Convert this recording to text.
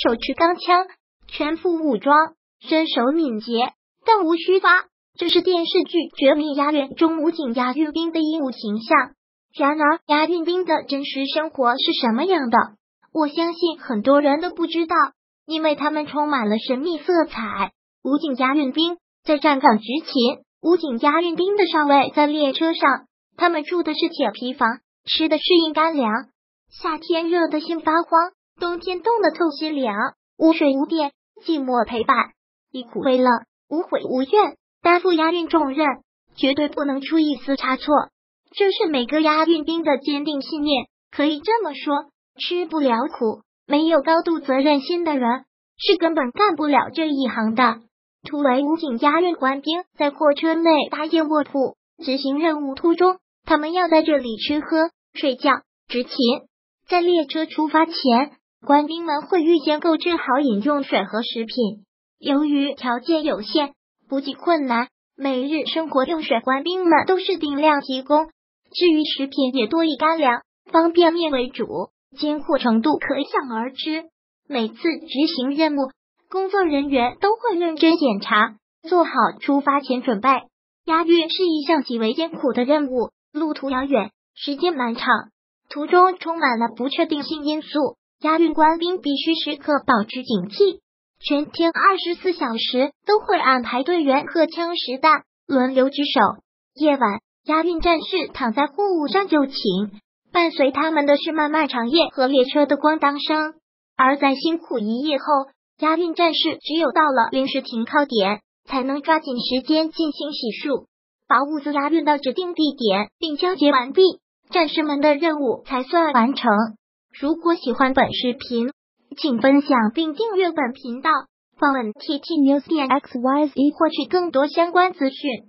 手持钢枪，全副武装，身手敏捷，弹无虚发。这是电视剧《绝命押运》中武警押运兵的英武形象。然而，押运兵的真实生活是什么样的？我相信很多人都不知道，因为他们充满了神秘色彩。武警押运兵在站岗执勤，武警押运兵的上尉在列车上，他们住的是铁皮房，吃的是硬干粮。夏天热得心发慌，冬天冻得透心凉。无水无电，寂寞陪伴，一苦为了无悔无怨，担负押运重任，绝对不能出一丝差错。这是每个押运兵的坚定信念。可以这么说，吃不了苦，没有高度责任心的人，是根本干不了这一行的。突围武警押运官兵在货车内搭建卧铺，执行任务途中，他们要在这里吃喝、睡觉、执勤。在列车出发前，官兵们会预先购置好饮用水和食品。由于条件有限，补给困难，每日生活用水官兵们都是定量提供。至于食品，也多以干粮、方便面为主，艰苦程度可想而知。每次执行任务，工作人员都会认真检查，做好出发前准备。押运是一项极为艰苦的任务，路途遥远，时间漫长。途中充满了不确定性因素，押运官兵必须时刻保持警惕，全天二十四小时都会安排队员荷枪实弹，轮流值守。夜晚，押运战士躺在货物上就寝，伴随他们的是漫漫长夜和列车的咣当声。而在辛苦一夜后，押运战士只有到了临时停靠点，才能抓紧时间进行洗漱，把物资押运到指定地点，并交接完毕。战士们的任务才算完成。如果喜欢本视频，请分享并订阅本频道，访问 T T News 点 X Y Z 获取更多相关资讯。